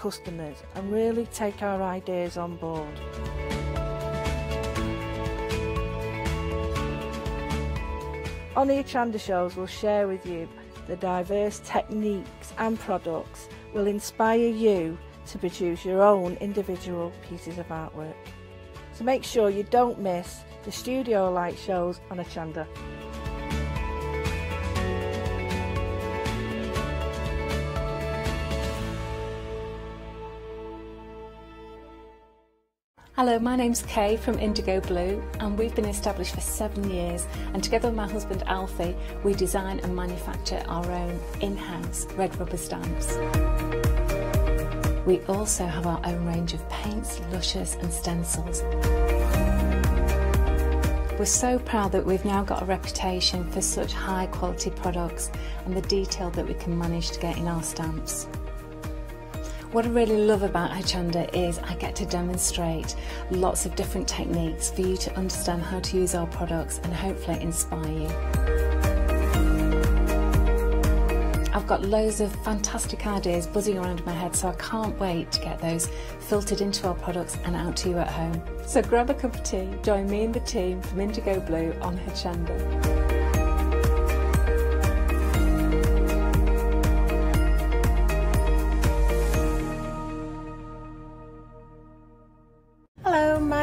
customers and really take our ideas on board. On the Hochanda shows we'll share with you the diverse techniques and products will inspire you to produce your own individual pieces of artwork. So make sure you don't miss the studio light shows on Hochanda. Hello, my name's Kay from Indigo Blue and we've been established for seven years and together with my husband Alfie we design and manufacture our own in-house red rubber stamps. We also have our own range of paints, lushes and stencils. We're so proud that we've now got a reputation for such high quality products and the detail that we can manage to get in our stamps. What I really love about Hochanda is I get to demonstrate lots of different techniques for you to understand how to use our products and hopefully inspire you. I've got loads of fantastic ideas buzzing around my head so I can't wait to get those filtered into our products and out to you at home. So grab a cup of tea, join me and the team from Indigo Blue on Hochanda.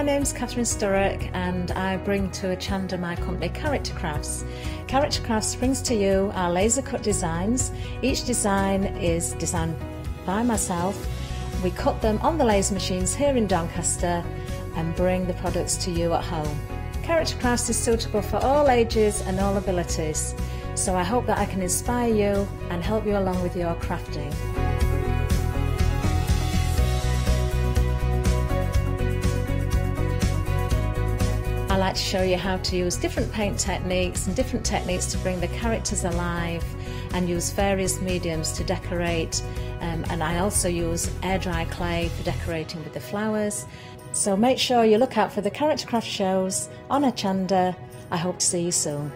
Name's Catherine Sturrock and I bring to Hochanda my company Character Crafts. Character Crafts brings to you our laser cut designs. Each design is designed by myself. We cut them on the laser machines here in Doncaster and bring the products to you at home. Character Crafts is suitable for all ages and all abilities, so I hope that I can inspire you and help you along with your crafting. I like to show you how to use different paint techniques and different techniques to bring the characters alive and use various mediums to decorate um, and I also use air dry clay for decorating with the flowers. So make sure you look out for the character craft shows on Hochanda. I hope to see you soon.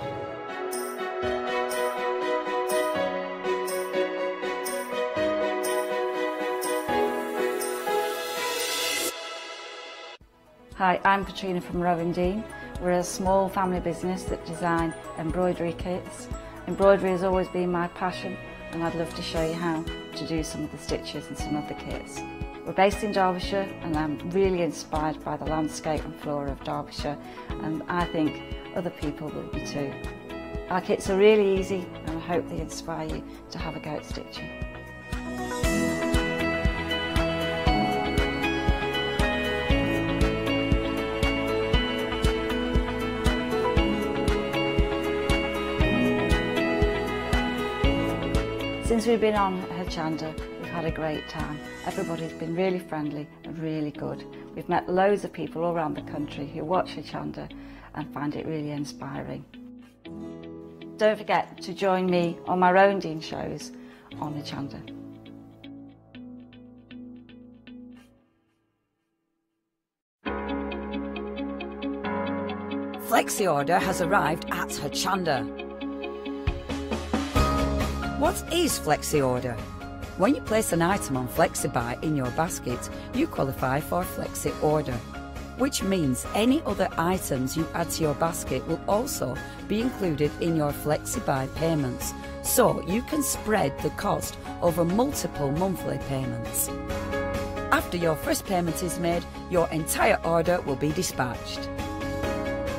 Hi, I'm Katrina from Rowandean. We're a small family business that design embroidery kits. Embroidery has always been my passion and I'd love to show you how to do some of the stitches and some of the kits. We're based in Derbyshire and I'm really inspired by the landscape and flora of Derbyshire and I think other people will be too. Our kits are really easy and I hope they inspire you to have a go at stitching. Since we've been on Hochanda, we've had a great time. Everybody's been really friendly and really good. We've met loads of people all around the country who watch Hochanda and find it really inspiring. Don't forget to join me on my Rowan shows on Hochanda. Flexi order has arrived at Hochanda. What is Flexi Order? When you place an item on FlexiBuy in your basket, you qualify for Flexi Order, which means any other items you add to your basket will also be included in your FlexiBuy payments, so you can spread the cost over multiple monthly payments. After your first payment is made, your entire order will be dispatched.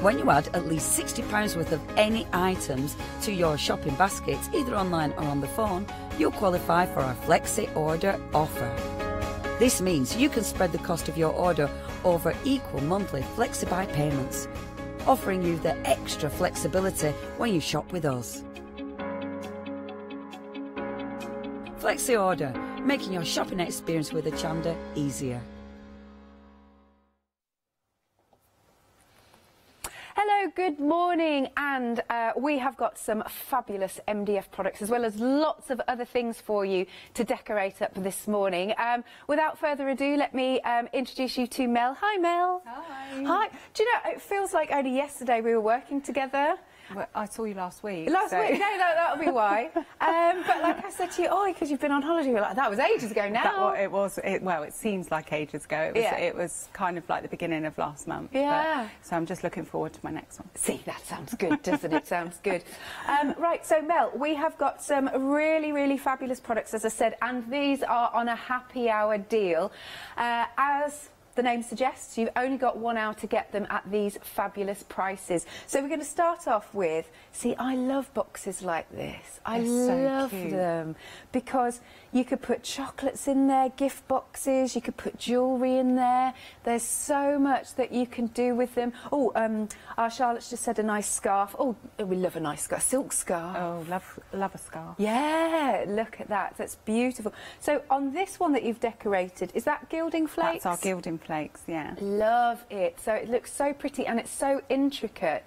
When you add at least £60 worth of any items to your shopping basket, either online or on the phone, you'll qualify for our Flexi Order offer. This means you can spread the cost of your order over equal monthly FlexiBuy payments, offering you the extra flexibility when you shop with us. Flexi Order, making your shopping experience with Hochanda easier. Good morning. And uh, we have got some fabulous MDF products as well as lots of other things for you to decorate up this morning. Um, without further ado, let me um, introduce you to Mel. Hi, Mel. Hi. Hi. Do you know, it feels like only yesterday we were working together. Well, I saw you last week. Last so- week, no, no, that'll be why. Um, but like I said to you, oh, because you've been on holiday, you're like, that was ages ago now. That, it was. It, well, it seems like ages ago. It was. Yeah. It was kind of like the beginning of last month. but- Yeah. so I'm just looking forward to my next one. See, that sounds good, doesn't it? Sounds good. Um, right, so Mel, we have got some really, really fabulous products, as I said, and these are on a happy hour deal. Uh, as the name suggests, you've only got one hour to get them at these fabulous prices. So we're going to start off with, see, I love boxes like this. I They're love cute. them because you could put chocolates in there, gift boxes, you could put jewellery in there. There's so much that you can do with them. Oh, um, our Charlotte's just said a nice scarf. Oh, we love a nice scarf, silk scarf. Oh, love, love a scarf. Yeah, look at that. That's beautiful. So on this one that you've decorated, is that gilding flakes? That's our gilding flakes. Yeah. Love it. So it looks so pretty and it's so intricate.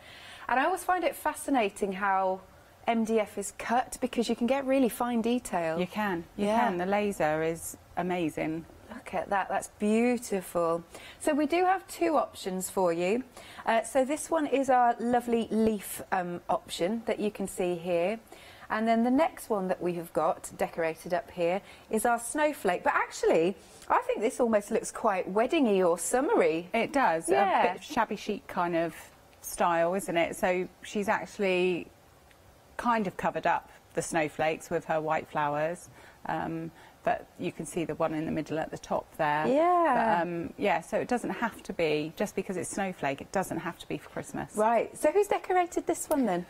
And I always find it fascinating how MDF is cut because you can get really fine detail. You can. You Yeah. can. The laser is amazing. Look at that, that's beautiful. So we do have two options for you. Uh, so this one is our lovely leaf um, option that you can see here. And then the next one that we have got decorated up here is our snowflake. But actually, I think this almost looks quite weddingy or summery. It does. Yeah. A bit shabby chic kind of style, isn't it? So she's actually kind of covered up the snowflakes with her white flowers. Um, but you can see the one in the middle at the top there. Yeah. But, um, yeah, so it doesn't have to be, just because it's snowflake, it doesn't have to be for Christmas. Right, so who's decorated this one then?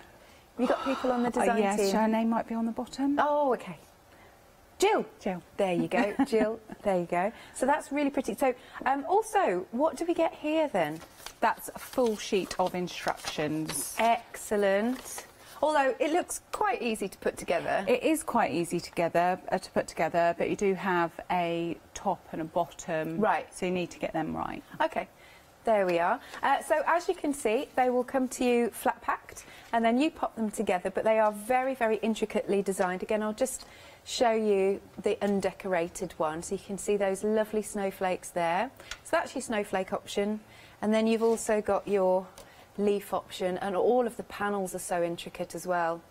You got people on the Uh, design yes, team? her name might be on the bottom. Oh, okay. Jill. Jill. There you go, Jill. there you go. So that's really pretty. So, um, also, what do we get here then? That's a full sheet of instructions. Excellent. Although it looks quite easy to put together. It is quite easy together uh, to put together, but you do have a top and a bottom. Right. So you need to get them right. Okay, there we are. Uh, so as you can see, they will come to you flat packed and then you pop them together, but they are very, very intricately designed. Again, I'll just show you the undecorated one so you can see those lovely snowflakes there. So that's your snowflake option. And then you've also got your leaf option and all of the panels are so intricate as well.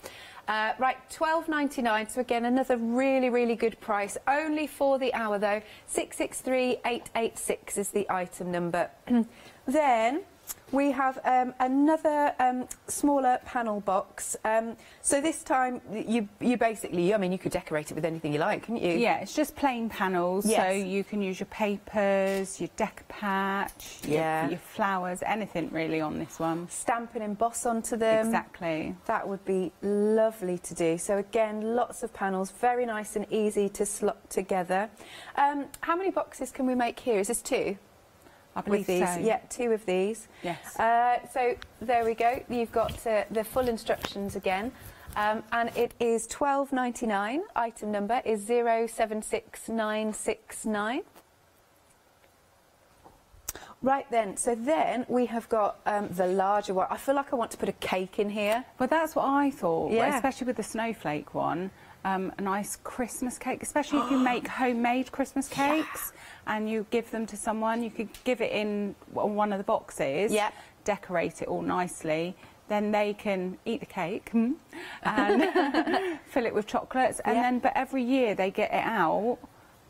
Uh, right, twelve ninety nine. So again, another really, really good price. Only for the hour though. Six six three eight eight six is the item number. then we have um, another um, smaller panel box. Um, so this time you you basically, I mean, you could decorate it with anything you like, couldn't you? Yeah, it's just plain panels, so you can use your papers, your decopatch, your- Yeah. your, flowers, anything really on this one. Stamp and emboss onto them. exactly. That would be lovely to do. So again, lots of panels, very nice and easy to slot together. Um, how many boxes can we make here? Is this two? I believe with these, so. yeah, two of these. Yes. Uh, so there we go. You've got uh, the full instructions again, um, and it is twelve ninety nine. Item number is zero seven six nine six nine. Right then, so then we have got um, the larger one. I feel like I want to put a cake in here. Well, that's what I thought, Yeah. especially with the snowflake one. Um, a nice Christmas cake, especially if you make homemade Christmas cakes and you give them to someone, you could give it in one of the boxes, Yeah. decorate it all nicely, then they can eat the cake hmm, and fill it with chocolates, and Yeah. then but every year they get it out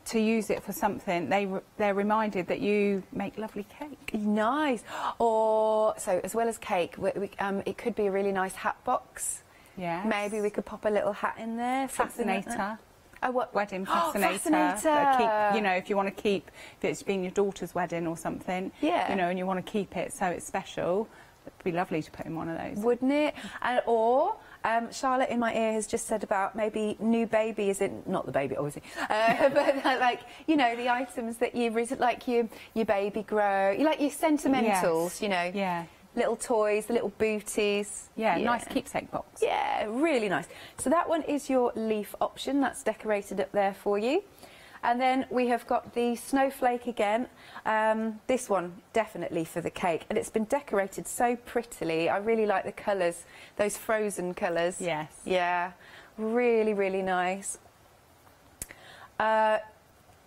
to use it for something. they they're reminded that you make lovely cake. Nice. Or so as well as cake, we, we, um, it could be a really nice hat box. Yes. Maybe we could pop a little hat in there. something like that. Fascinator. Oh, what? wedding Oh, fascinator. fascinator. Keep, you know, if you want to keep, if it's been your daughter's wedding or something, Yeah. you know, and you want to keep it so it's special, it'd be lovely to put in one of those. Wouldn't it? And or um, Charlotte in my ear has just said about maybe new baby is it not the baby obviously, uh, but like you know the items that you like your your baby grow, you like your sentimentals, Yes. you know, Yeah. Little toys, the little booties. Yeah, nice keepsake box. Yeah, really nice. So that one is your leaf option. That's decorated up there for you. And then we have got the snowflake again. Um, this one definitely for the cake, and it's been decorated so prettily. I really like the colours, those frozen colours. Yes. Yeah, really, really nice. Uh,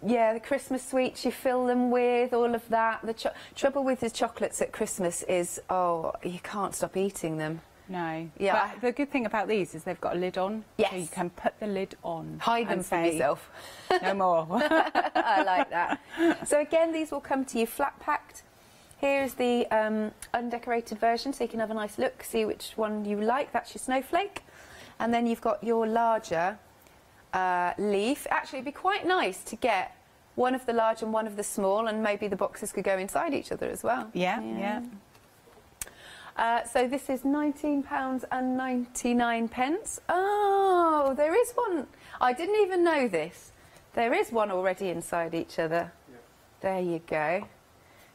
yeah, the Christmas sweets you fill them with, all of that. The cho- trouble with the chocolates at Christmas is, oh, you can't stop eating them. No. Yeah. But the good thing about these is they've got a lid on. Yes. So you can put the lid on. Hide them from yourself. No more. I like that. So again, these will come to you flat packed. Here's the um, undecorated version, so you can have a nice look, see which one you like. That's your snowflake. And then you've got your larger uh, leaf. Actually, it'd be quite nice to get one of the large and one of the small, and maybe the boxes could go inside each other as well. yeah, yeah. Uh, so this is £19 and 99 pence. Oh, there is one. I didn't even know this. There is one already inside each other. There you go.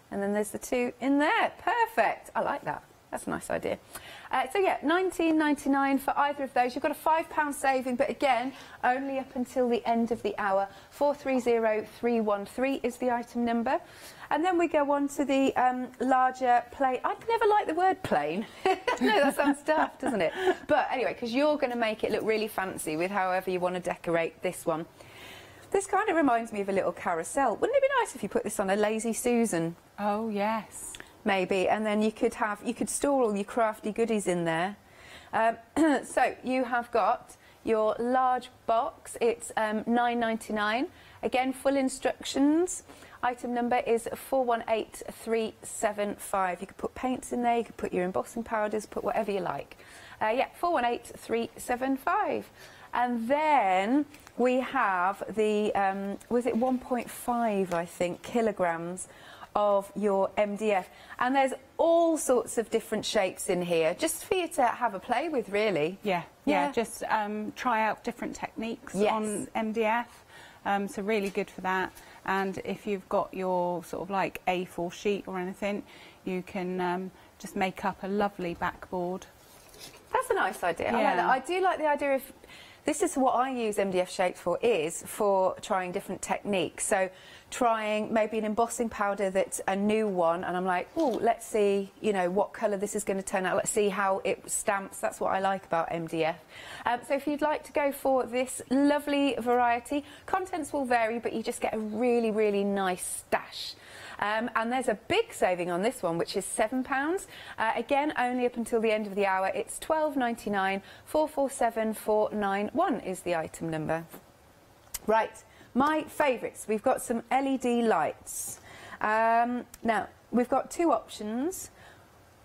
And then there's the two in there. Perfect. I like that. That's a nice idea. Uh, so yeah, 19.99 for either of those. You've got a five pound saving, but again, only up until the end of the hour. 430313 is the item number. And then we go on to the um, larger plane. I'd never like the word plane. no, that sounds daft, doesn't it? But anyway, because you're going to make it look really fancy with however you want to decorate this one. This kind of reminds me of a little carousel. Wouldn't it be nice if you put this on a Lazy Susan? Oh, yes. Maybe, and then you could have you could store all your crafty goodies in there. Um, so you have got your large box. It's um, nine ninety nine. Again, full instructions. Item number is four one eight three seven five. You could put paints in there. You could put your embossing powders. Put whatever you like. Uh, yeah, four one eight three seven five. And then we have the um, was it 1.5 I think kilograms of your MDF. And there's all sorts of different shapes in here, just for you to have a play with, really. Yeah, yeah. Yeah. Just um, try out different techniques Yes. on MDF. Um, so really good for that. And if you've got your sort of like A4 sheet or anything, you can um, just make up a lovely backboard. That's a nice idea. I like Yeah. that. I do like the idea of. This is what I use MDF shapes for, is for trying different techniques. So trying maybe an embossing powder that's a new one, and I'm like, oh, let's see, you know, what colour this is going to turn out. Let's see how it stamps. That's what I like about MDF. Um, so if you'd like to go for this lovely variety, contents will vary, but you just get a really, really nice stash. Um, and there's a big saving on this one, which is £7. Uh, again, only up until the end of the hour. It's twelve ninety nine. Four four seven four nine one is the item number. Right, my favourites. We've got some LED lights. Um, now, we've got two options.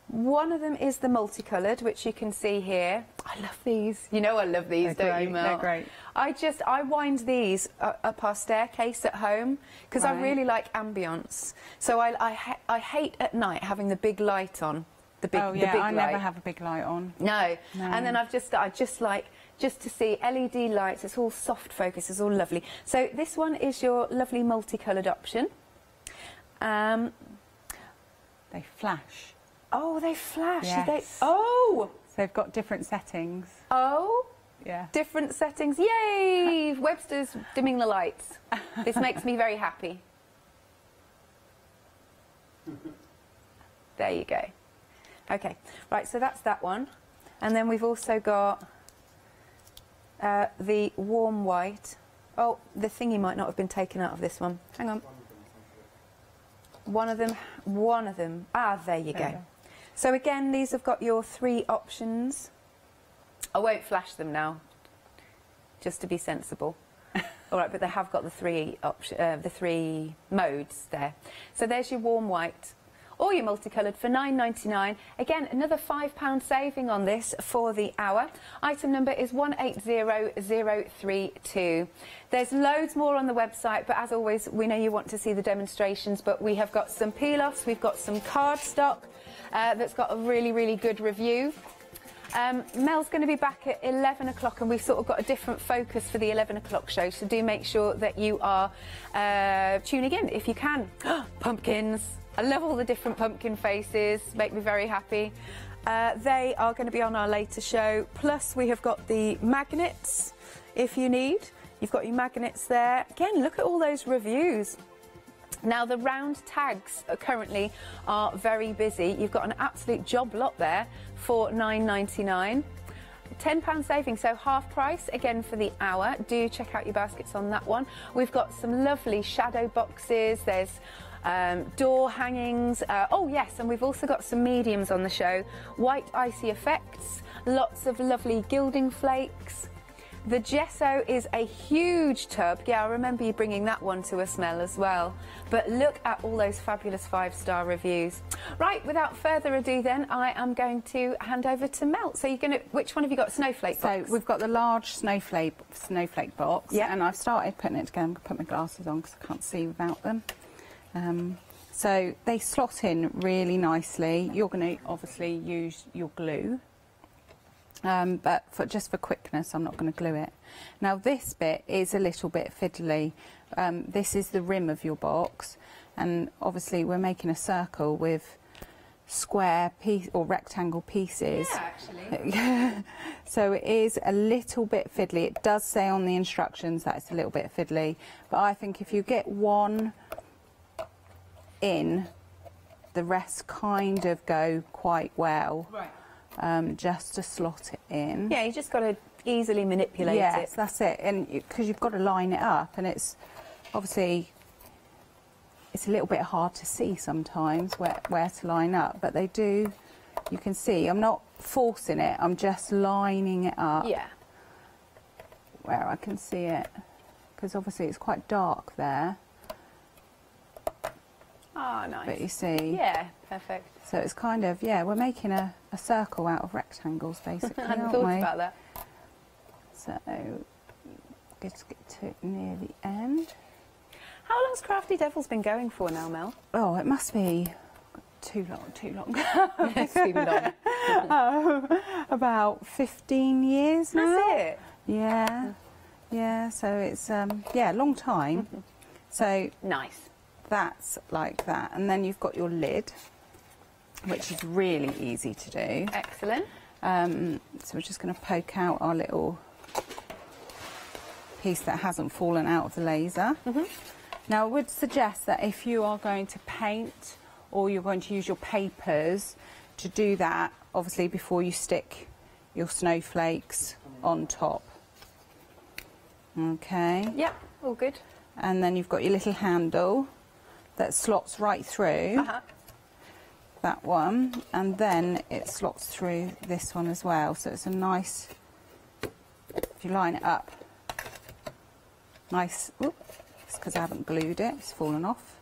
One of them is the multicoloured, which you can see here. I love these. You know I love these, They're don't you, Mel? they're great. I just, I wind these up our staircase at home because I really like ambience. So I, I, ha- I hate at night having the big light on. The big, oh the yeah, big I light. never have a big light on. No. No. And then I've just, I just like, just to see LED lights, it's all soft focus, it's all lovely. So this one is your lovely multicoloured option. Um, They flash. oh, they flash. They, Yes. oh, So they've got different settings. oh, Yeah. different settings. Yay! Webster's dimming the lights. This makes me very happy. There you go. Okay, right, so that's that one. And then we've also got uh, the warm white. Oh, the thingy might not have been taken out of this one. Hang on. One of them, one of them. Ah, there you There go. we go. So again, these have got your three options. I won't flash them now, just to be sensible. All right, but they have got the three option, uh, the three modes there. So there's your warm white, or your multicoloured for 9.99. Again, another five pound saving on this for the hour. Item number is 180032. There's loads more on the website, but as always, we know you want to see the demonstrations. But we have got some peel-offs, we've got some cardstock uh, that's got a really, really good review. Um, Mel's going to be back at 11 o'clock, and we've sort of got a different focus for the 11 o'clock show. So do make sure that you are uh, tuning in if you can. Pumpkins. I love all the different pumpkin faces. Make me very happy. Uh, they are going to be on our later show. Plus, we have got the magnets if you need. You've got your magnets there. Again, look at all those reviews. Now the round tags are currently are very busy. You've got an absolute job lot there for 9.99. £10 saving, so half price again for the hour. Do check out your baskets on that one. We've got some lovely shadow boxes. There's um, door hangings. Uh, oh yes, and we've also got some mediums on the show. White icy effects, lots of lovely gilding flakes. The gesso is a huge tub. Yeah, I remember you bringing that one to a smell as well. But look at all those fabulous five-star reviews. Right, without further ado then, I am going to hand over to Mel. So you're going to, which one have you got? Snowflake So box? we've got the large snowflake snowflake box, Yeah. and I've started putting it together. I'm going to put my glasses on because I can't see without them. Um, so they slot in really nicely. You're going to obviously use your glue, um, but for just for quickness, I'm not going to glue it. Now this bit is a little bit fiddly. Um, this is the rim of your box, and obviously we're making a circle with square piece or rectangle pieces. actually. so it is a little bit fiddly. It does say on the instructions that it's a little bit fiddly, but I think if you get one in, the rest kind of go quite well. Right. Um, just to slot it in. Yeah, you just got to easily manipulate yes, it. that's it. And because you've got to line it up, and it's obviously it's a little bit hard to see sometimes where where to line up, but they do. You can see. I'm not forcing it. I'm just lining it up Yeah. where I can see it, because obviously it's quite dark there. Oh, nice. But you see. Yeah, perfect. So it's kind of yeah. We're making a, a circle out of rectangles basically, I hadn't thought we? about that. So let's get to near the end. How long's Crafty Devil's been going for now, Mel? Oh, it must be too long, too long. Too long. Um, about 15 years now. That's it. Yeah, yeah. So it's um, yeah, a long time. so Nice. That's like that, and then you've got your lid, which is really easy to do. Excellent. Um, so we're just going to poke out our little piece that hasn't fallen out of the laser. Now, I would suggest that if you are going to paint or you're going to use your papers to do that, obviously before you stick your snowflakes on top. Okay, Yep, all good. and then you've got your little handle that slots right through Uh-huh. that one, and then it slots through this one as well. So it's a nice, if you line it up, nice. It's because I haven't glued it; it's fallen off.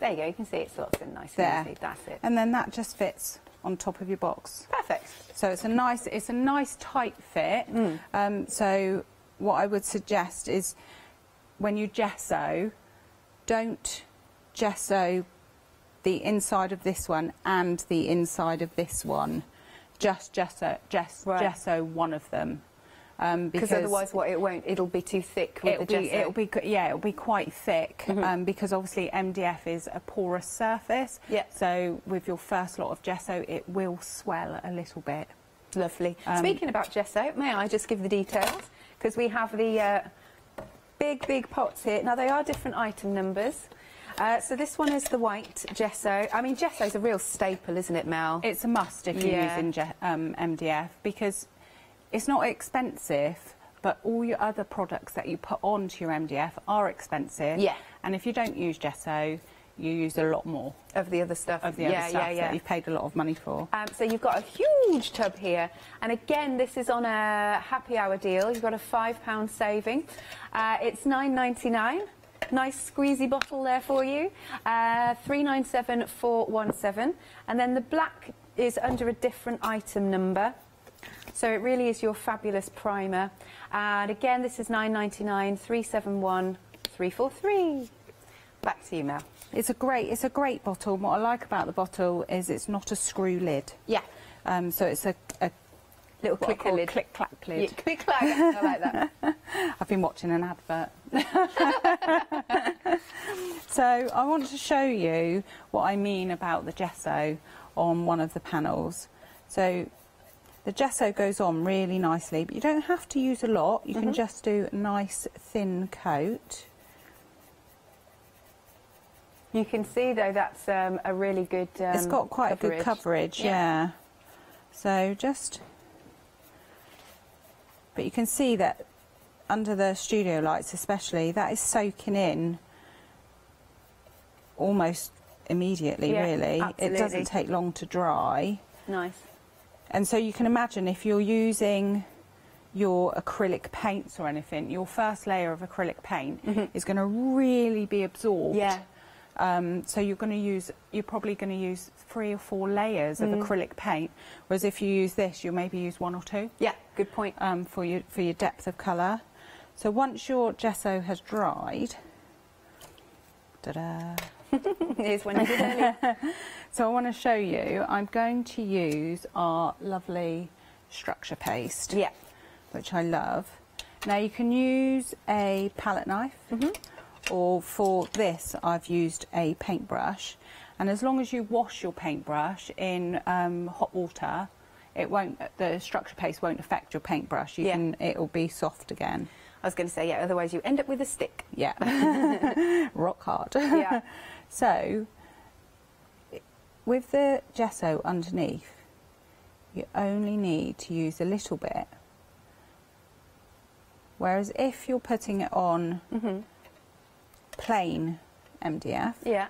There you go. You can see it slots in nicely. There. easy. That's it. And then that just fits on top of your box. Perfect. So it's a nice, it's a nice tight fit. Um, so what I would suggest is when you gesso, don't gesso the inside of this one and the inside of this one. Just gesso, just Right. gesso one of them. Um, Because otherwise, what it won't. It'll be too thick with it'll the be, it'll be, yeah, it'll be quite thick um, because obviously MDF is a porous surface. Yeah. So with your first lot of gesso, it will swell a little bit. Lovely. Um, Speaking about gesso, may I just give the details? Because we have the uh, big, big pots here. Now, they are different item numbers. Uh, so this one is the white gesso. I mean, gesso is a real staple, isn't it, Mel? It's a must if you're Yeah. using um, MDF because it's not expensive, but all your other products that you put onto your MDF are expensive. Yeah. And if you don't use gesso, you use a lot more of the other stuff. of the yeah, other stuff yeah, yeah. that you've paid a lot of money for. Um, so you've got a huge tub here, and again, this is on a happy hour deal. You've got a five pound saving. Uh, it's nine ninety nine. Nice squeezy bottle there for you. Uh, three nine seven four one seven, and then the black is under a different item number. So it really is your fabulous primer. And again, this is nine ninety nine. Three seven one three four three. Back to you, Mel. It's a great, it's a great bottle. What I like about the bottle is it's not a screw lid. Yeah. Um, so it's a, a Little what I clicker call lid. click clack lid. Yeah, like that. I like that. I've been watching an advert. so I want to show you what I mean about the gesso on one of the panels. So the gesso goes on really nicely, but you don't have to use a lot. You can just do a nice thin coat. You can see though that's um, a really good. Um, it's got quite a good coverage, yeah. So just, but you can see that under the studio lights especially, that is soaking in almost immediately, Yeah, really. It doesn't take long to dry. Nice. And so you can imagine if you're using your acrylic paints or anything, your first layer of acrylic paint is going to really be absorbed. Yeah. Um, so you're going to use, you're probably going to use three or four layers of Mm. acrylic paint, whereas if you use this, you'll maybe use one or two Yeah, good point. um, for your for your depth of colour. So once your gesso has dried, ta-da. Here's one you did earlier. So I want to show you. I'm going to use our lovely structure paste. Yeah. which I love. Now you can use a palette knife, or for this I've used a paintbrush. And as long as you wash your paintbrush in um, hot water, it won't. The structure paste won't affect your paintbrush. You Yeah. can. It'll be soft again. I was going to say, yeah, otherwise you end up with a stick. Yeah, rock hard. Yeah. so, with the gesso underneath, you only need to use a little bit. Whereas if you're putting it on plain MDF, Yeah.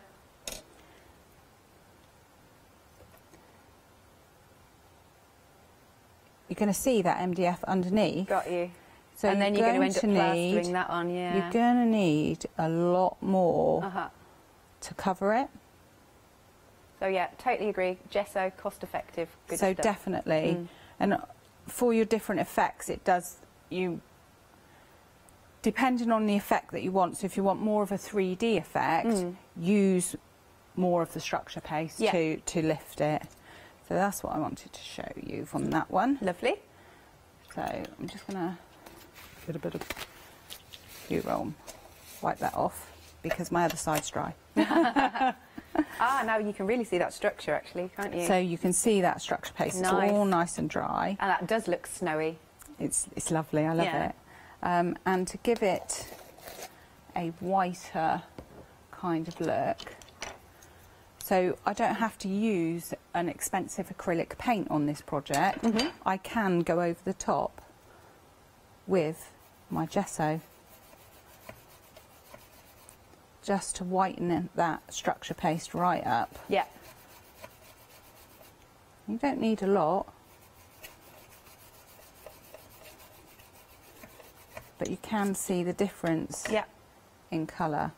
you're going to see that MDF underneath. Got you. So and then you're going to end up need, plastering that on, yeah. You're going to need a lot more Uh-huh. to cover it. So yeah, totally agree. Gesso, cost effective, good so stuff. definitely, Mm. and for your different effects, it does you. Depending on the effect that you want, so if you want more of a 3D effect, Mm. use more of the structure paste Yeah. to to lift it. So that's what I wanted to show you from that one. Lovely. So I'm just gonna get a bit of glue roll, wipe that off because my other side's dry. Ah, now you can really see that structure actually, can't you? So you can see that structure paste. Nice. It's all nice and dry. and that does look snowy. It's it's lovely. I love Yeah. it. Um, and to give it a whiter kind of look, so I don't have to use an expensive acrylic paint on this project. Mm-hmm. I can go over the top with my gesso just to whiten that structure paste right up. Yeah. You don't need a lot. But you can see the difference Yeah. in colour.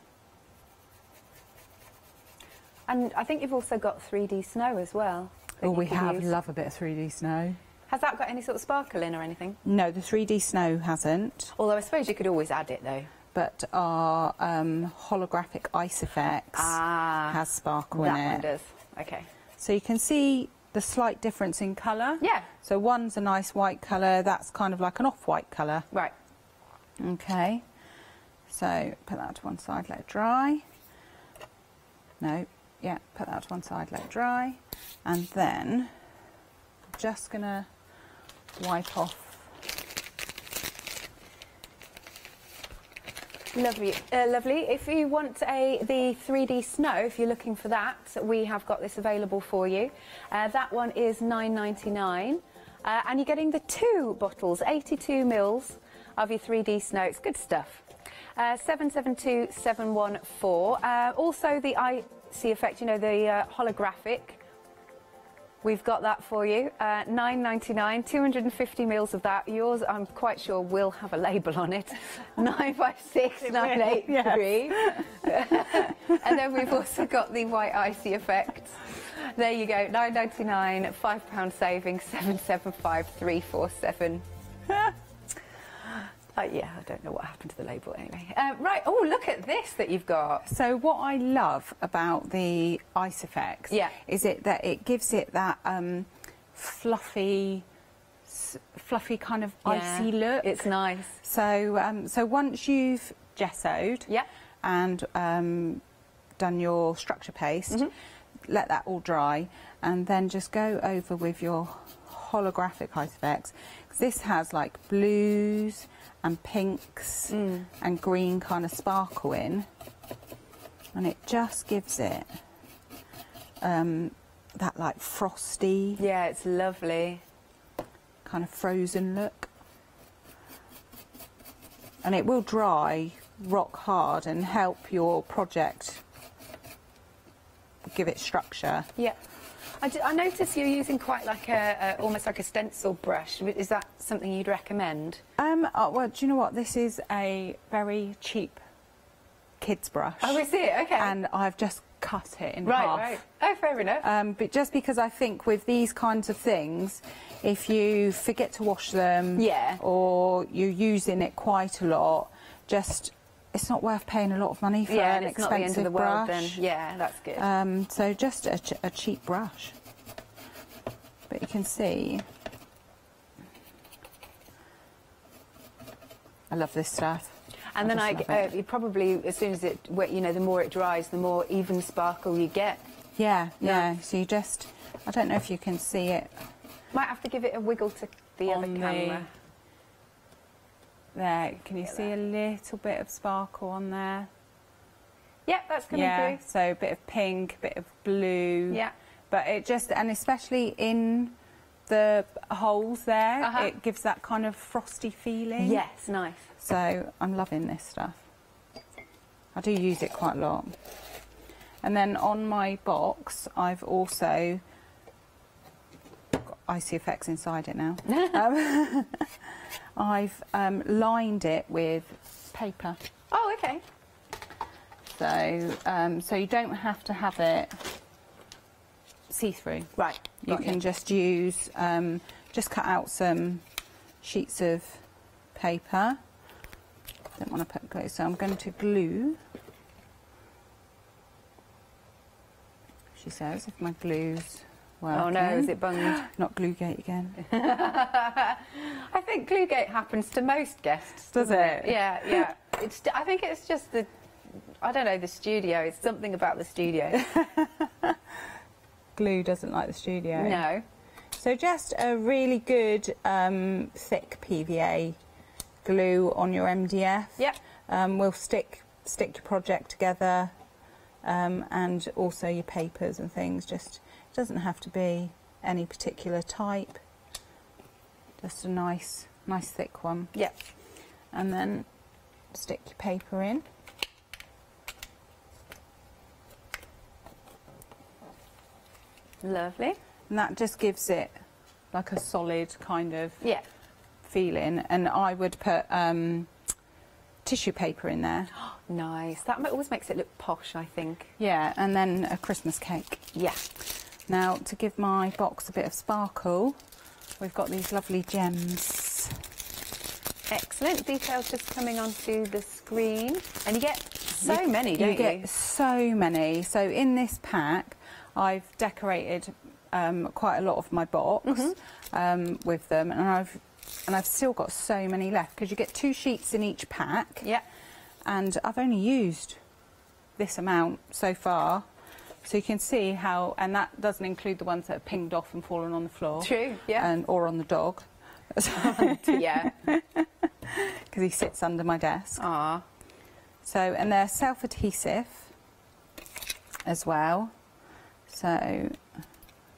And I think you've also got 3D snow as well. Oh, we have use. love a bit of 3D snow. Has that got any sort of sparkle in or anything? No, the 3D snow hasn't, Although I suppose you could always add it though. but our um, holographic ice effects Ah, has sparkle that in one it. does. Okay. So you can see the slight difference in colour. Yeah. So one's a nice white colour, that's kind of like an off-white colour. Right. Okay, so put that to one side, let it dry. No, yeah, put that to one side, let it dry. And then I'm just gonna wipe off. Lovely, uh, lovely. If you want a the 3D snow, if you're looking for that, we have got this available for you. Uh, that one is 9.99, uh, and you're getting the two bottles, 82 mils of your 3D snow. It's good stuff. Uh, 772714. Uh, also the icy effect, you know, the uh, holographic. We've got that for you. Uh, 9.99, 250 mils of that. Yours, I'm quite sure, will have a label on it. 956983. and then we've also got the white icy effect. There you go. 9.99, five pound saving. 775347. Uh, yeah, I don't know what happened to the label anyway. Uh, right. Oh, look at this that you've got. So what I love about the ice effects Yeah. is it that it gives it that um, fluffy, s- fluffy kind of icy look. It's nice. So, um, so once you've gessoed Yeah. and um, done your structure paste, Mm-hmm. let that all dry, and then just go over with your holographic ice effects. this has like blues and pinks Mm. and green kind of sparkle in, and it just gives it um, that like frosty Yeah, it's lovely. kind of frozen look. And it will dry rock hard and help your project give it structure. Yeah. I, d- I notice you're using quite like a, a almost like a stencil brush. Is that something you'd recommend? Um, uh, well, do you know what? This is a very cheap kids brush. Oh, is it? Okay. And I've just cut it in right, half. right. Oh, fair enough. Um, but just because I think with these kinds of things, if you forget to wash them, Yeah. or you're using it quite a lot, just it's not worth paying a lot of money for yeah, an the expensive the world brush. then. Yeah, that's good. Um, so just a, ch- a cheap brush. But you can see, I love this stuff. and then I, uh, you probably as soon as it, wet- you know, the more it dries, the more even sparkle you get. Yeah, yeah. So you just, I don't know if you can see it Might have to give it a wiggle to the other On the- camera. There. Can you see a little bit of sparkle on there? Yeah, that's coming yeah. through. So a bit of pink, a bit of blue. Yeah. But it just, and especially in the holes there, Uh-huh. it gives that kind of frosty feeling. Yes, nice. So I'm loving this stuff. I do use it quite a lot. And then on my box, I've also got icy effects inside it now. um, I've um, lined it with paper. Oh, okay. So, um, so you don't have to have it see-through. Right. You can just use, um, just cut out some sheets of paper. Don't want to put glue, so I'm going to glue. She says, if my glue's working. Oh no, is it bunged? Not Gluegate again. I think Gluegate happens to most guests. Does doesn't it? Yeah, yeah. It's. I think it's just the. I don't know the studio. It's something about the studio. Glue doesn't like the studio. no. So just a really good um, thick PVA glue on your MDF. Yep. Um, will stick stick your project together, um, and also your papers and things. Just it doesn't have to be any particular type. Just a nice nice thick one, Yep. and then stick your paper in. Lovely. And that just gives it like a solid kind of Yeah. feeling. And I would put um, tissue paper in there. Nice. That always makes it look posh. I think. Yeah, and then a Christmas cake. Yeah. Now, to give my box a bit of sparkle, we've got these lovely gems. Excellent. Details just coming onto the screen, and you get so many, don't you? get so many. So in this pack, I've decorated um, quite a lot of my box Mm-hmm. um, with them, and I've and I've still got so many left because you get two sheets in each pack. Yeah. and I've only used this amount so far. So you can see how, and that doesn't include the ones that have pinged off and fallen on the floor. True, yeah. And, or on the dog, yeah. because he sits under my desk. Ah. So, and they're self-adhesive as well. So,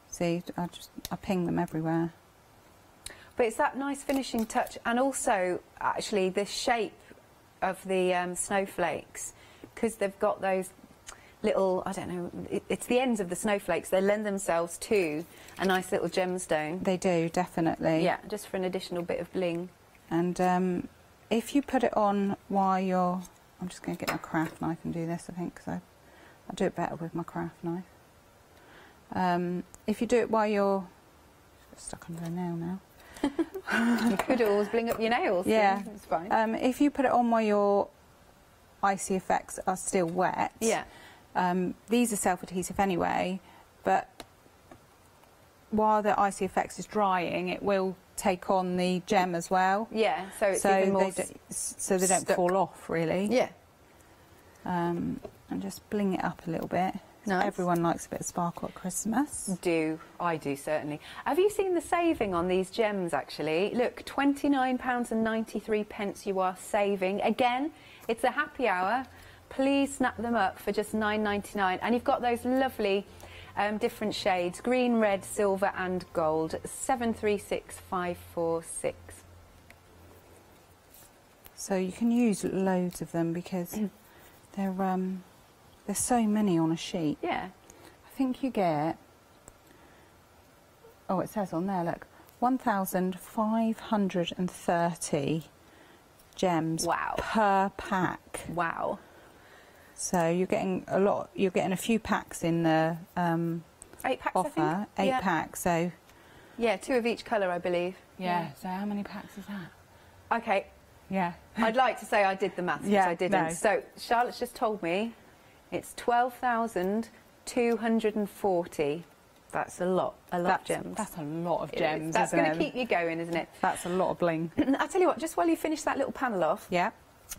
see, I just, I ping them everywhere. But it's that nice finishing touch, and also actually the shape of the um, snowflakes, because they've got those little, I don't know, it, it's the ends of the snowflakes. They lend themselves to a nice little gemstone. They do, definitely. Yeah, just for an additional bit of bling. And um, if you put it on while you're, I'm just going to get my craft knife and do this, I think, because I, I do it better with my craft knife. Um, if you do it while you're it's stuck under a nail now. you could always bling up your nails. Yeah. it's fine. Um, if you put it on while your icy effects are still wet, yeah, um, these are self-adhesive anyway, but while the icy effects is drying, it will take on the gem as well. yeah. So it's so even more. they don't, so they don't stuck. fall off really. yeah. Um, and just bling it up a little bit. Nice. Everyone likes a bit of sparkle at Christmas. Do I do certainly? Have you seen the saving on these gems? Actually, look, twenty nine pounds and ninety three pence. You are saving again. It's a happy hour. Please snap them up for just nine ninety nine, and you've got those lovely. Um, different shades green, red, silver, and gold. 736546. So you can use loads of them because they're um, there's so many on a sheet. Yeah. I think you get. Oh, it says on there. Look, one thousand five hundred and thirty gems Wow. per pack. Wow. So you're getting a lot. You're getting a few packs in the um, Eight packs, I offer. think. Eight yeah. packs. So Yeah, two of each colour, I believe. yeah. So how many packs is that? Okay, Yeah. I'd like to say I did the maths, Yeah, but I didn't. no. So Charlotte's just told me it's 12,240. That's a lot, a lot That's, of gems. that's a lot of It is. gems. That's going to keep you going, isn't it? That's a lot of bling. I'll tell you what, just while you finish that little panel off, yeah.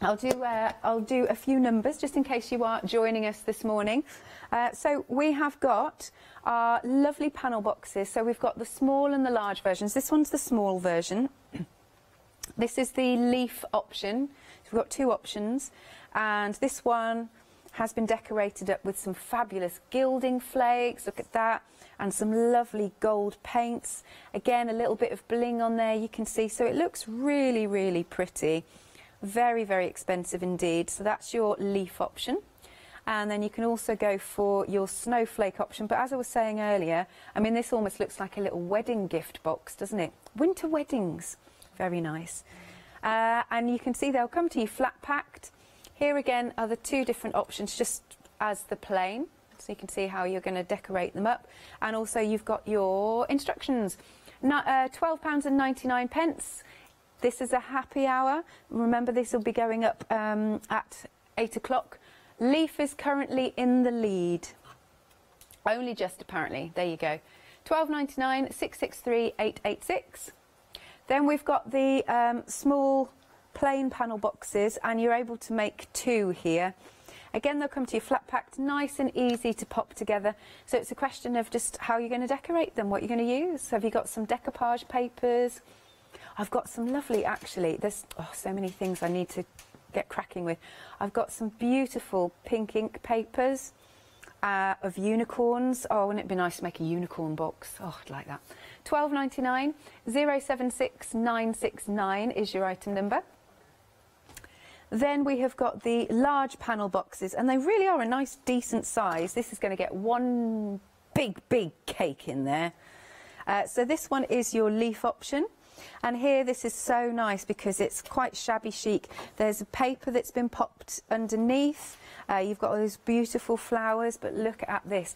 I'll do, uh, I'll do a few numbers just in case you are joining us this morning. Uh, so we have got our lovely panel boxes. So we've got the small and the large versions. This one's the small version. this is the leaf option. So we've got two options. And this one has been decorated up with some fabulous gilding flakes. Look at that. And some lovely gold paints. Again, a little bit of bling on there you can see. So it looks really, really pretty. Very, very expensive indeed. So that's your leaf option. And then you can also go for your snowflake option. But as I was saying earlier, I mean, this almost looks like a little wedding gift box, doesn't it? Winter weddings. Very nice. Uh, and you can see they'll come to you flat packed. Here again are the two different options, just as the plain. So you can see how you're going to decorate them up. And also you've got your instructions. Uh, £12.99. This is a happy hour. Remember, this will be going up um, at 8 o'clock. Leaf is currently in the lead. Only just apparently. There you go. 12.99, 663 886. Then we've got the um, small plain panel boxes, and you're able to make two here. Again, they'll come to you flat packed, nice and easy to pop together. So it's a question of just how you're going to decorate them, what you're going to use. Have you got some decoupage papers? I've got some lovely, actually, there's oh, so many things I need to get cracking with. I've got some beautiful pink ink papers uh, of unicorns. Oh, wouldn't it be nice to make a unicorn box? Oh, I'd like that. Twelve ninety nine. Zero seven six nine six nine is your item number. Then we have got the large panel boxes, and they really are a nice, decent size. This is going to get one big, big cake in there. Uh, so this one is your leaf option. And here, this is so nice because it's quite shabby chic. There's a paper that's been popped underneath. Uh, you've got all those beautiful flowers, but look at this.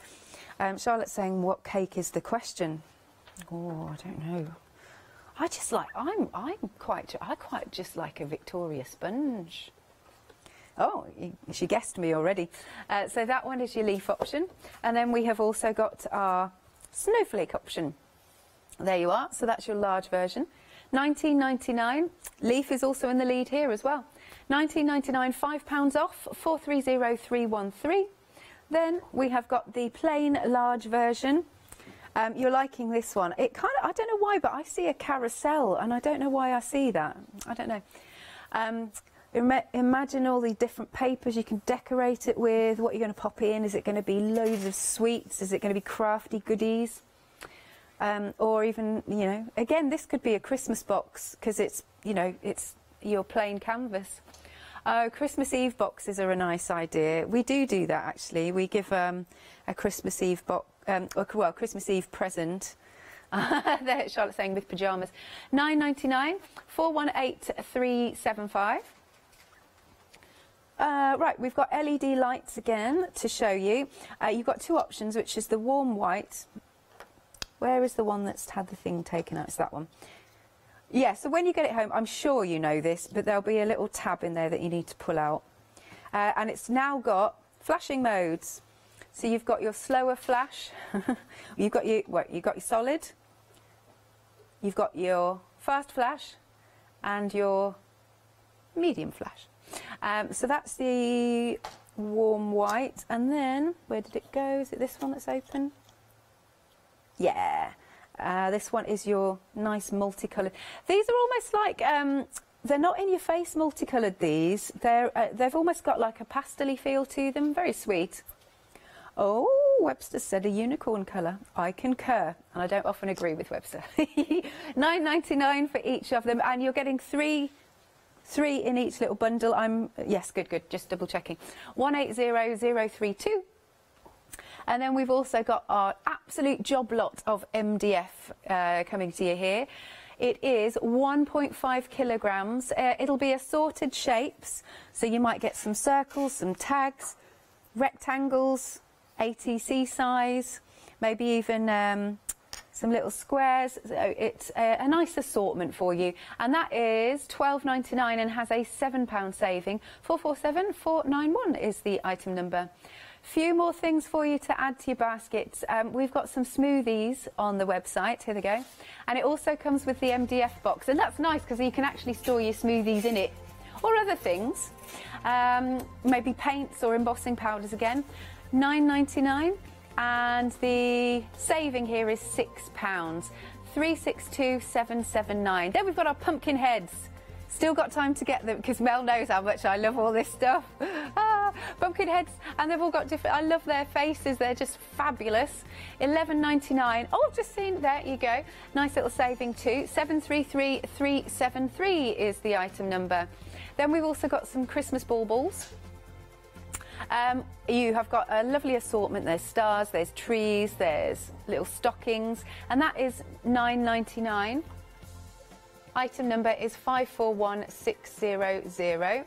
Um, Charlotte's saying, what cake is the question? Oh, I don't know. I just like, I'm, I'm quite, I quite just like a Victoria sponge. Oh, she guessed me already. Uh, so that one is your leaf option. And then we have also got our snowflake option. There you are. So that's your large version. 19.99. Leaf is also in the lead here as well. 19.99, five pounds off. 430313. Then we have got the plain large version. Um, you're liking this one. It kind of, I don't know why, but I see a carousel, and I don't know why I see that. I don't know. Um, ima- imagine all the different papers you can decorate it with. What you're going to pop in? Is it going to be loads of sweets? Is it going to be crafty goodies? Um, or even, you know, again, this could be a Christmas box because it's, you know, it's your plain canvas. Oh, Christmas Eve boxes are a nice idea. We do do that actually. We give um, a Christmas Eve box, um, well, Christmas Eve present. there, Charlotte saying with pyjamas. Nine ninety nine, four one eight three seven five. Uh, right, we've got LED lights again to show you. Uh, you've got two options, which is the warm white. Where is the one that's had the thing taken out? It's that one. Yeah, so when you get it home, I'm sure you know this, but there'll be a little tab in there that you need to pull out. Uh, and it's now got flashing modes. So you've got your slower flash, you've got your what, you've got your solid, you've got your fast flash, and your medium flash. Um, so that's the warm white, and then where did it go? Is it this one that's open? Yeah. Uh, this one is your nice multicoloured. These are almost like um, they're not in your face multicoloured. These they're uh, they've almost got like a pastely feel to them. Very sweet. Oh, Webster said a unicorn colour. I concur, and I don't often agree with Webster. Nine ninety nine for each of them, and you're getting three. Three in each little bundle. I'm yes, good, good. Just double checking. One eight zero zero three two. And then we've also got our absolute job lot of MDF uh, coming to you here. It is 1.5 kilograms. Uh, it'll be assorted shapes, so you might get some circles, some tags, rectangles, ATC size, maybe even um, some little squares. So it's a, a, nice assortment for you. And that is $12.99 and has a £7 saving. 447491 is the item number. Few more things for you to add to your baskets. Um, we've got some smoothies on the website. Here they go. And it also comes with the MDF box. And that's nice because you can actually store your smoothies in it or other things. Um, maybe paints or embossing powders again. 9.99 and the saving here is six pounds 362779 then we've got our pumpkin heads still got time to get them because Mel knows how much I love all this stuff ah, pumpkin heads and they've all got different I love their faces they're just fabulous 11.99 oh just seen there you go nice little saving too 733373 is the item number then we've also got some Christmas baubles um, you have got a lovely assortment. There's stars, there's trees, there's little stockings, and that is 9.99. Item number is 541600.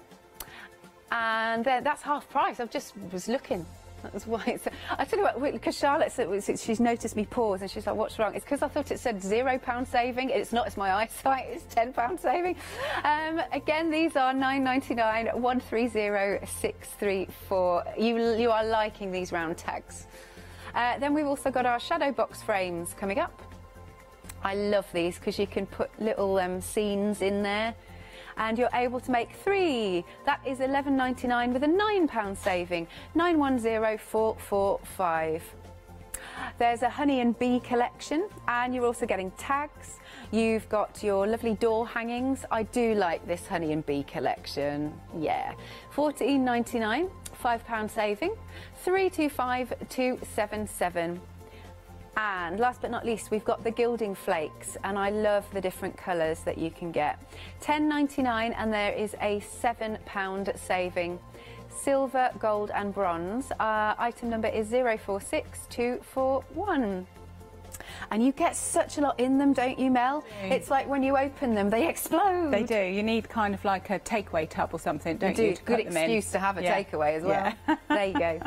And that's half price. I've just was looking. That was why it's. I tell you what, because Charlotte said she's noticed me pause and she's like, "What's wrong?" It's because I thought it said zero pound saving. It's not. It's my eyesight. It's ten pound saving. Um, again, these are nine ninety nine. One three zero six three four. You you are liking these round tags. Uh, then we've also got our shadow box frames coming up. I love these because you can put little um, scenes in there and you're able to make three. That is £11.99 with a £9 saving, 910445. There's a honey and bee collection and you're also getting tags. You've got your lovely door hangings. I do like this honey and bee collection. Yeah. 14.99, £5 saving, 325277. And last but not least, we've got the gilding flakes, and I love the different colours that you can get. $10.99, and there is a £7 saving. Silver, gold, and bronze. Uh, item number is 046241. And you get such a lot in them, don't you, Mel? Mm. It's like when you open them, they explode. They do. You need kind of like a takeaway tub or something, don't you? you do. Good excuse to have a yeah. takeaway as well. Yeah. there you go.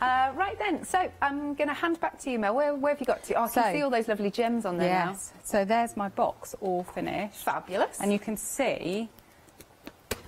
Uh, right then, so I'm going to hand back to you, Mel. Where, where have you got to? Oh, I so, can see all those lovely gems on there yes. now. So there's my box all finished. Fabulous. And you can see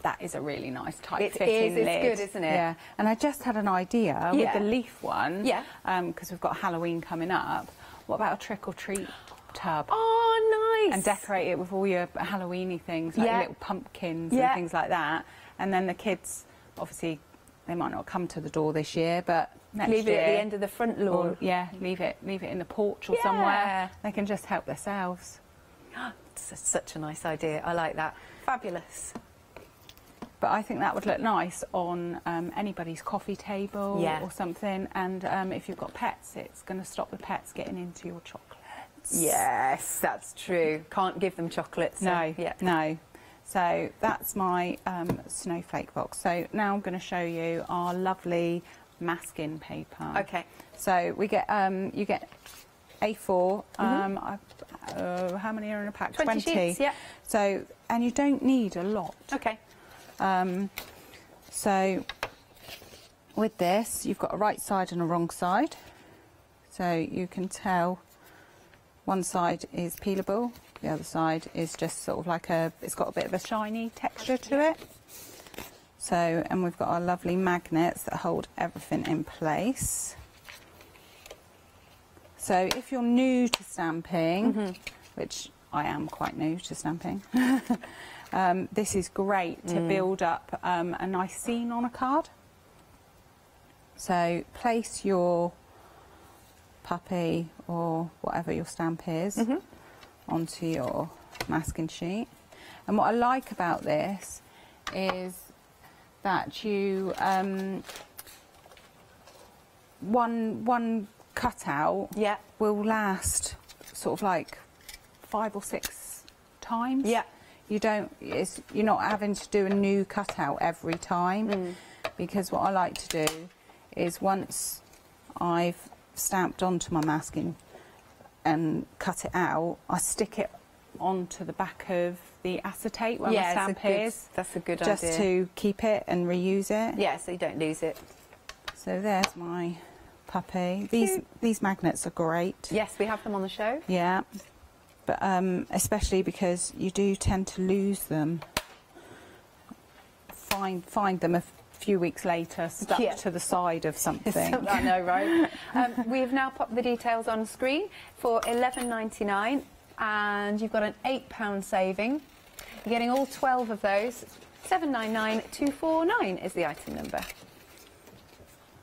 that is a really nice tight it fitting is, lid. It's good, isn't it? Yeah. And I just had an idea yeah. with the leaf one. Yeah. Because um, we've got Halloween coming up. What about a trick or treat tub? Oh, nice. And decorate it with all your Halloweeny things, like yeah. little pumpkins yeah. and things like that. And then the kids, obviously, they might not come to the door this year, but next leave year, it at the end of the front lawn. Or, yeah, leave it, leave it in the porch or yeah. somewhere. They can just help themselves. it's such a nice idea. I like that. Fabulous. But I think that would look nice on um, anybody's coffee table yeah. or something. And um, if you've got pets, it's going to stop the pets getting into your chocolates. Yes, that's true. Can't give them chocolates. So, no, yeah. no. So that's my um, snowflake box. So now I'm going to show you our lovely masking paper. Okay. So we get um, you get A4. Mm -hmm. um, uh, how many are in a pack? 20. 20. Sheets, yeah. So and you don't need a lot. Okay. Um, so with this, you've got a right side and a wrong side. So you can tell one side is peelable, the other side is just sort of like a, it's got a bit of a shiny texture to it. So, and we've got our lovely magnets that hold everything in place. So if you're new to stamping, mm -hmm. which I am quite new to stamping, um, this is great to mm. build up um, a nice scene on a card. So place your puppy or whatever your stamp is mm -hmm. onto your masking sheet. And what I like about this is that you um, one one cutout yeah. will last sort of like five or six times. Yeah. You don't. you're not having to do a new cutout every time mm. because what I like to do is once I've stamped onto my masking and cut it out, I stick it onto the back of the acetate where yeah, my stamp is, That's a good just idea. Just to keep it and reuse it. Yeah, so you don't lose it. So there's my puppy. These Cute. these magnets are great. Yes, we have them on the show. Yeah, but um, especially because you do tend to lose them. Find find them a few weeks later stuck Yeah. to the side of something. I know, right? um, we've now popped the details on screen for eleven ninety nine, and you've got an eight pound saving. You're getting all twelve of those. Seven nine nine two four nine is the item number.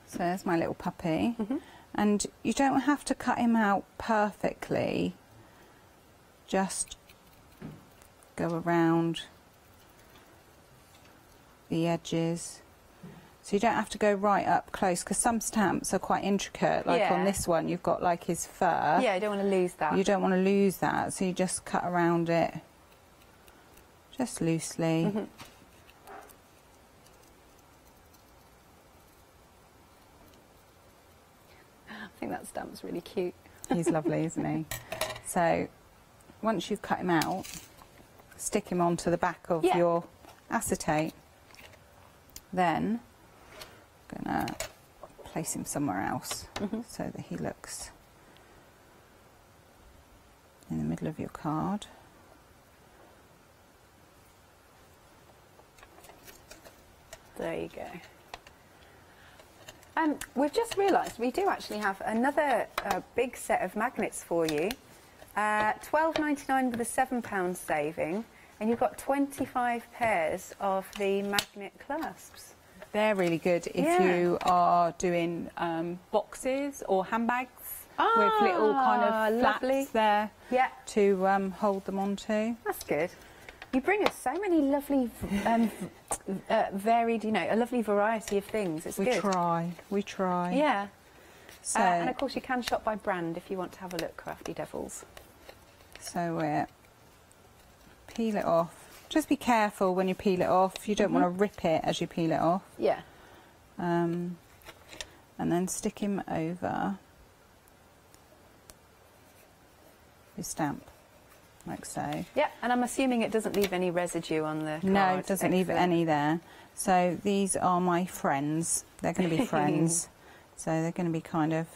So there's my little puppy. Mm-hmm. And you don't have to cut him out perfectly. Just go around the edges. So you don't have to go right up close because some stamps are quite intricate. Like Yeah. on this one, you've got like his fur. yeah, you don't want to lose that. You don't want to lose that, so you just cut around it just loosely. Mm-hmm. I think that stamp's really cute. He's lovely, isn't he? So once you've cut him out, stick him onto the back of Yeah. your acetate. Then I'm gonna place him somewhere else Mm-hmm. so that he looks in the middle of your card. There you go. Um, we've just realised we do actually have another uh, big set of magnets for you. Uh, Twelve ninety nine with a seven pound saving, and you've got twenty five pairs of the magnet clasps. They're really good if Yeah. you are doing um, boxes or handbags with little kind Ah, of flaps lovely. there Yeah, to um, hold them onto. that's good. You bring us so many lovely, um, uh, varied, you know, a lovely variety of things. It's We good. We try, we try. Yeah. So, Uh, and of course, you can shop by brand if you want to have a look, Crafty Devils. so we peel it off. Just be careful when you peel it off. You don't want to rip it as you peel it off. Yeah. Um, and then stick him over your stamp, like so. Yeah, and I'm assuming it doesn't leave any residue on the card. No, it doesn't leave any there. So these are my friends. They're going to be friends. So they're going to be kind of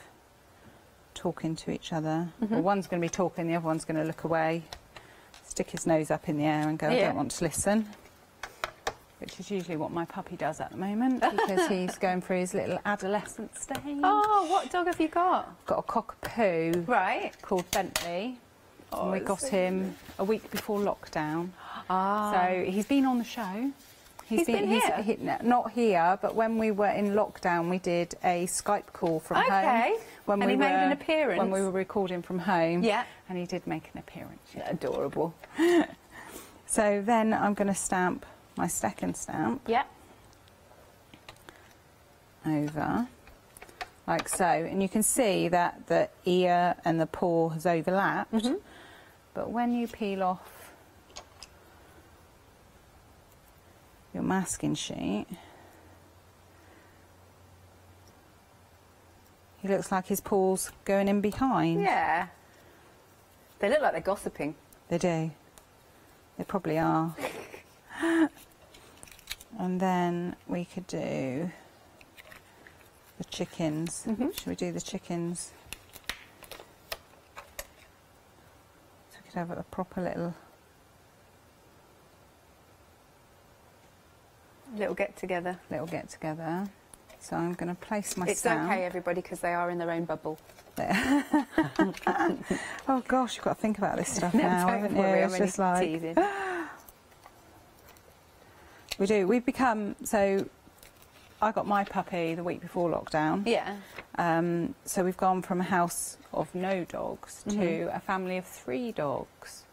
talking to each other. Mm-hmm. Well, one's going to be talking, the other one's going to look away, stick his nose up in the air and go, I don't want to listen. Which is usually what my puppy does at the moment because he's going through his little adolescent stage. Oh, what dog have you got? Got a cockapoo Right. called Bentley. and we got him a week before lockdown. Ah. So he's been on the show. He's been here? he- not here, but when we were in lockdown, we did a Skype call from Okay. home. When And we he made were, an appearance? When we were recording from home. Yeah. And he did make an appearance. yeah. Adorable. So then I'm going to stamp my second stamp Yeah. over, like so. And you can see that the ear and the paw has overlapped. Mm-hmm. But when you peel off your masking sheet, he looks like his paw's going in behind. Yeah. They look like they're gossiping. They do. They probably are. and then we could do the chickens. Mm-hmm. Should we do the chickens? So we could have a proper little. Little get together. little get together. So I'm going to place my It's stamp. okay, everybody, because they are in their own bubble. Oh gosh, you've got to think about this stuff No, now, haven't worry, you? It's just like teasing. we do. We've become so. I got my puppy the week before lockdown. Yeah. Um, so we've gone from a house of no dogs Mm-hmm. to a family of three dogs.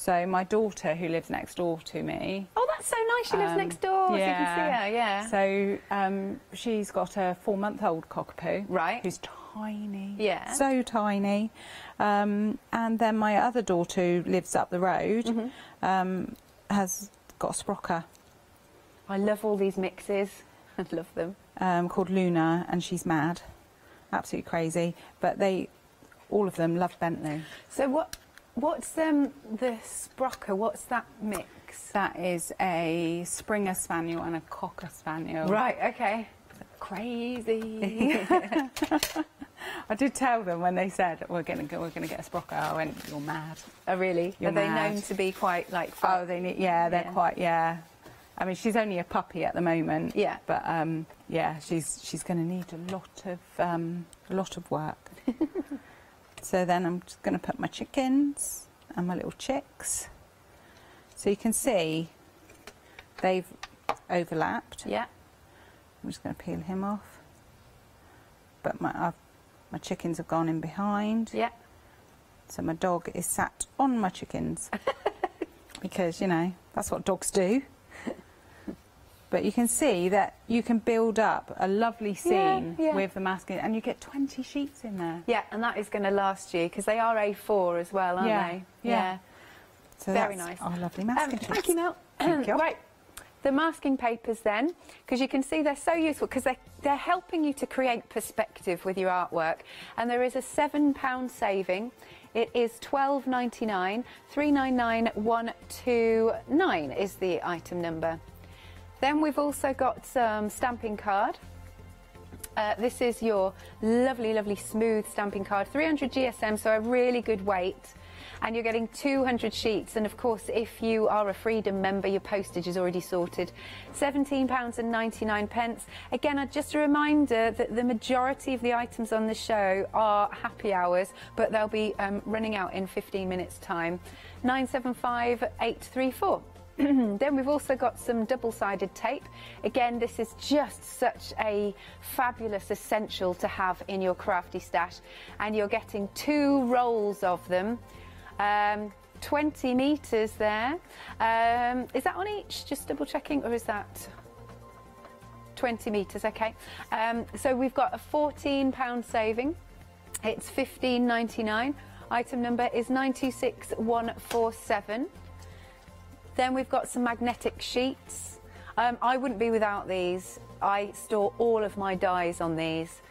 So my daughter, who lives next door to me, Oh, that's so nice. She lives Um, next door, so you can see her. Yeah. So um, she's got a four-month-old cockapoo, Right. Who's tiny, Yeah. so tiny. Um, and then my other daughter, who lives up the road, Mm-hmm. um, has got a sprocker I love all these mixes. I love them. um, called Luna, and she's mad. absolutely crazy. But they, all of them, love Bentley. So what? What's um, the Sprocker? What's that mix? That is a Springer Spaniel and a Cocker Spaniel. Right. Okay. Crazy. I did tell them when they said we're going to go, we're going to get a Sprocker. I went, you're mad. oh, really? You're Are they mad. known to be quite like? Oh, they need. Yeah, they're Yeah. quite. Yeah. I mean, she's only a puppy at the moment. Yeah. But um, yeah, she's she's going to need a lot of um, a lot of work. so then I'm just going to put my chickens and my little chicks. So you can see they've overlapped. Yeah. I'm just going to peel him off. But my I've, my chickens have gone in behind. Yeah. So my dog is sat on my chickens because you know that's what dogs do. But you can see that you can build up a lovely scene yeah. with the masking, and you get 20 sheets in there. Yeah, and that is going to last you because they are A4 as well, aren't Yeah, they? yeah. So Very nice. Our lovely Um, masking sheets. thank you, Mel. Thank you. right. The masking papers then, because you can see they're so useful because they're, they're helping you to create perspective with your artwork. And there is a £7 saving. It is twelve ninety nine. Three nine nine one two nine is the item number. Then we've also got some stamping card. Uh, this is your lovely, lovely smooth stamping card, 300 GSM, so a really good weight. And you're getting 200 sheets. And of course, if you are a Freedom member, your postage is already sorted. £17.99. pence. Again, uh, just a reminder that the majority of the items on the show are happy hours, but they'll be um, running out in 15 minutes' time. 975 834. then we've also got some double-sided tape. Again, this is just such a fabulous essential to have in your crafty stash. And you're getting two rolls of them. Um, 20 metres there. Um, is that on each? Just double checking, or is that 20 metres? Okay. Um, so we've got a 14 pound saving. It's 15.99. Item number is 926147. Then we've got some magnetic sheets. Um, I wouldn't be without these. I store all of my dies on these.